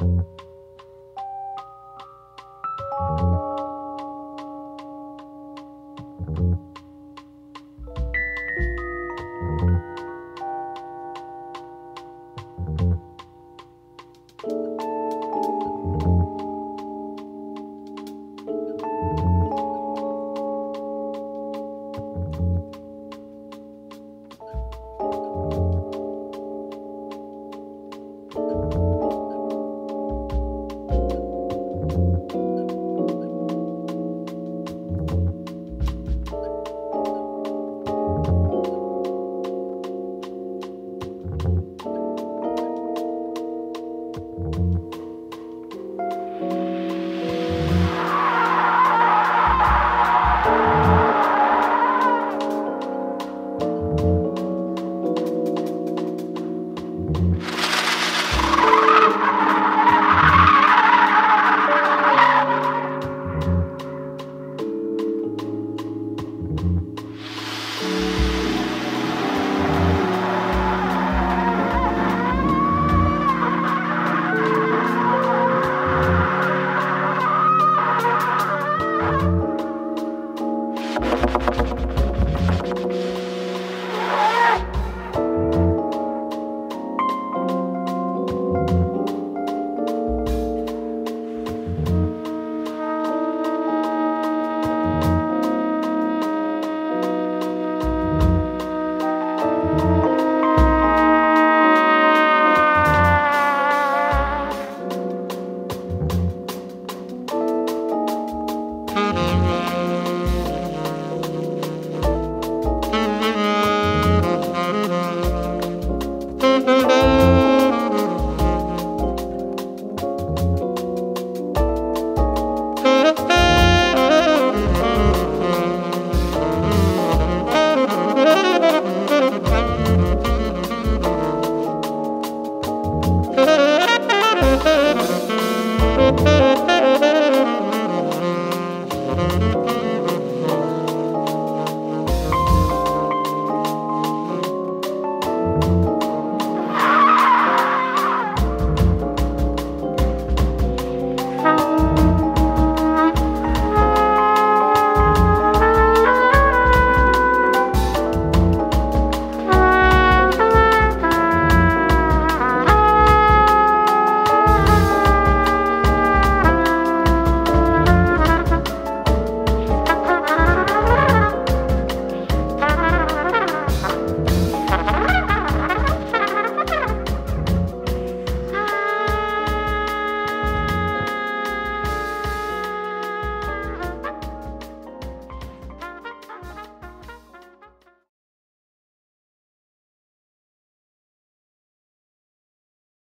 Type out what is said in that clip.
you